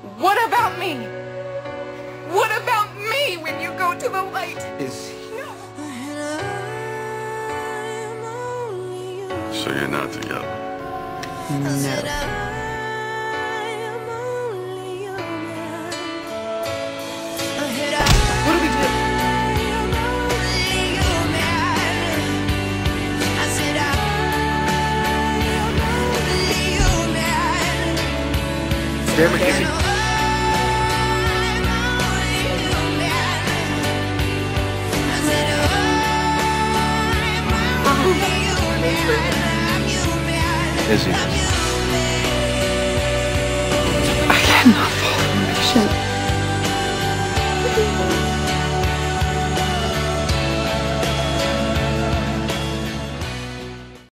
What about me? What about me when you go to the light? Izzie? So you're not together. No. What do Izzie?